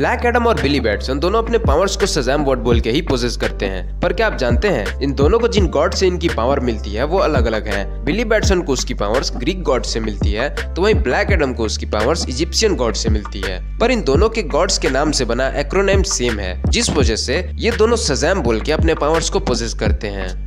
Black Adam और बिली Batson दोनों अपने पावर्स को सजैम वर्ड बोल के ही पोजेस करते हैं। पर क्या आप जानते हैं, इन दोनों को जिन गॉड से इनकी पावर मिलती है, वो अलग अलग है। बिली बैट्सन को उसकी पावर्स ग्रीक गॉड से मिलती है तो वहीं ब्लैक एडम को उसकी पावर्स इजिप्शियन गॉड से मिलती है। पर इन दोनों के गॉड्स के नाम से बना एक्रोनेम सेम है, जिस वजह से ये दोनों सजैम बोल के अपने पावर्स को पोजेस करते हैं।